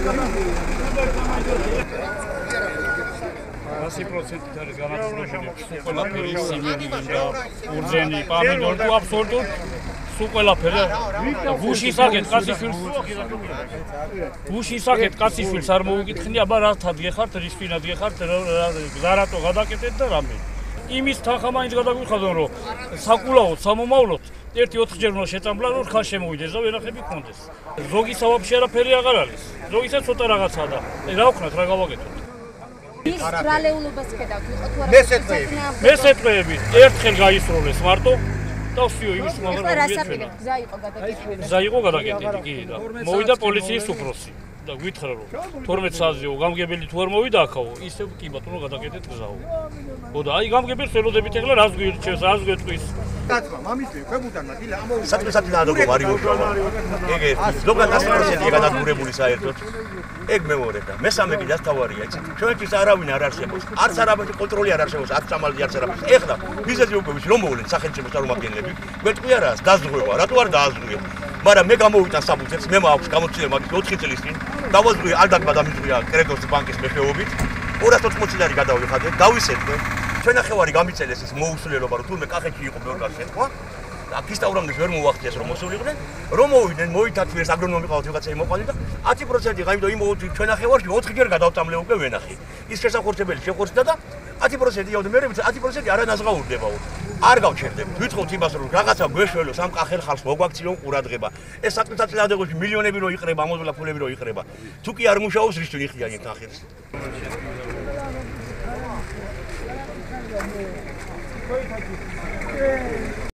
100% არის განაწილებული ყველაფერი სიმინდი და ურძენი პამიდორი თუ აბსოლუტურ სულ ყველაფერი გუში საკეთ კაციშვილს გუში საკეთ კაციშვილს არ მოუკითხნი აბა რა თადგეხართ რის ფინად გეხართ რა რატო გადაკეთეთ და რამე იმის თანხა მაინც გადაგვიხადონ რომ საკულაოდ სამომავლოდ ერთი 4 ჯერ უნდა შეწამბლა რომ ხალ შემოვიდეს და ვერახები კონდეს ზოგი სავაფშე არაფერი აღარ არის. ზოგისაც ცოტა რაღაცაა და რა ვქნათ რა გავაკეთოთ ის ბრალეულობას ხედავთ იყო თუ არა მესეთვეები მესეთვეები ერთხელ გაისროლეს მარტო? და ვსიო იმის ვიცი საფილებ გზა იყო გადაგიხადებული გზა იყო გადაკეტილი კი და მოვიდა პოლიციის უფროსი და გითხრა რომ 12 საათზეო გამგებელი თუ არ მოვიდა აქაო ისე კი ბატონო გადაკეტეთ გზაო ხოდა აი გამგებელს ველოდებით ეხლა რას გვირჩევს რას გვეტყვის კაცმა მამისთვის ქვებუდანმა დილა ამოვიდა საწყისად ნადოგო ვარი უშვა. ეგ ერთი. ზოგადად 100%-ია გადადგურებული საერთოდ. ეგ მეორე და მესამე კი დასთავარია, იცით. ჩვენთვის არავინ არ არსებობს. არც არაბეთი კონტროლი არ არსებობს, არც სამალდი არც არაფერი. ეხლა ვიზეთი უკვე რომ მოვლენ სახელმწიფო წარმომადგენლები. გვეტყვი არა, დაზღვევა, რატო არ დააზღვიე? მაგრამ მე გამოვიტან საბუთებს, მე მაქვს გამოცდილება მაგის 4 წლის წინ. დავაზღვიე ალდაკმა დამიწვია კრედიტოს ბანკის მეშვეობით. 280 ლარი გადავიხადე, დავისეთვე. ჩვენახევარი გამიწელეს ის მოუსვლელობა, რომ თურმე კახეთში იყო მეორე გასეთქვა. აკისტაურამდე ვერ მოახდიეს რომ მოსულიყვნენ, რომ მოვიდნენ, მოითათვიეს აგრონომი ყავთ ვიღაცა იმოყალი და 10% ღაიმდო იმ ჩვენახევარში 4 ჯერ გადავწამლე უკვე ვენახი. ის შესახორცებელი შეხორცდა და 10% იავდა მე მე 10% არანაზღაურდებაო. არ გავჩერდები. ვიტყობთ იმას რომ რაღაცა გვეშველოს ამ კახელ ხალხს მოგვაქციონ ყურადღება. ეს საკუთარ წლადებში მილიონები რო იყრება, ამოძლა ფულები რო იყრება. თუ კი არ მუშაობს რის ჩვენ იხდიან იქ კახელს.